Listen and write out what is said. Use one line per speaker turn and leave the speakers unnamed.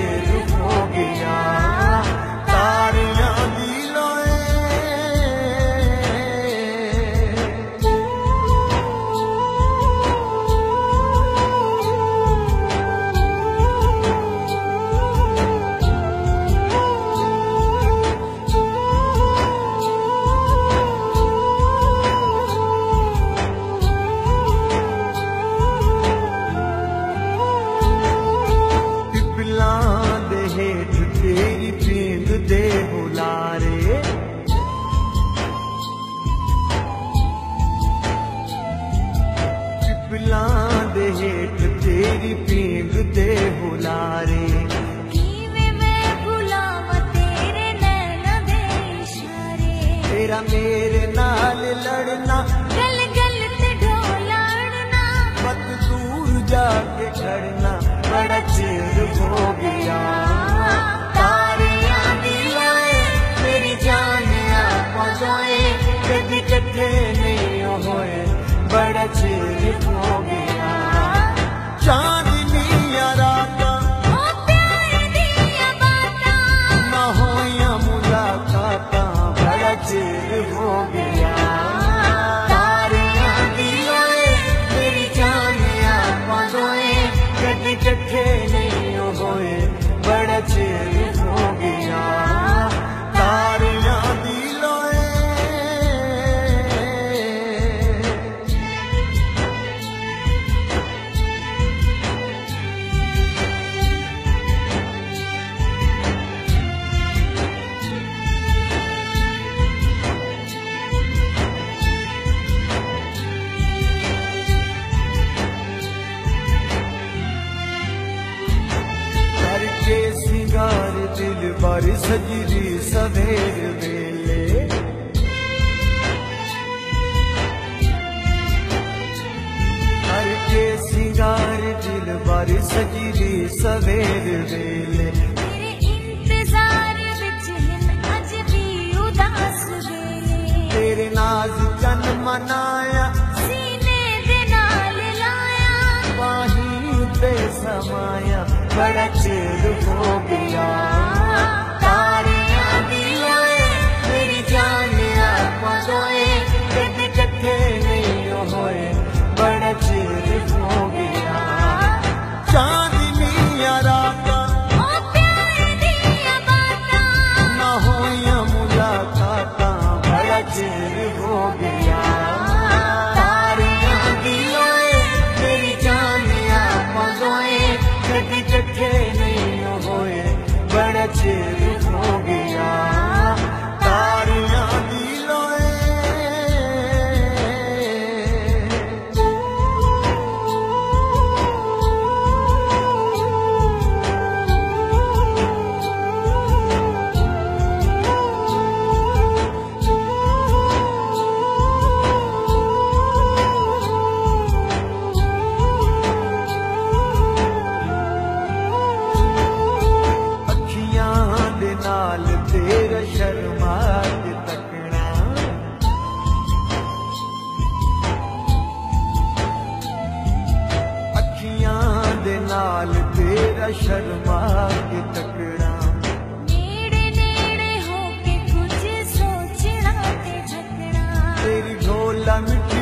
बड़ा भुला रे। तेरा मेरे नाल लड़ना।
गल गल ते ढोलाड़ना।
मत दूर जाके खड़ना बड़ा चिर हो गया। तारे आदि मेरी जान आ पहुँचाए कभी कट्ठे नहीं होए बड़ा चिर वारी सजरी सवेर वेले। हर के सिंगार दिल वारी सजरी सवेर वेले। नाज मनाया।
सीने दे नाल लाया।
समाया। बड़ा चिर हो गया। chill. शर्मा के तकड़ा
नेड़े नेड़े होके कुछ सोचना ते झगड़ा। तेरी
ढोला मिठी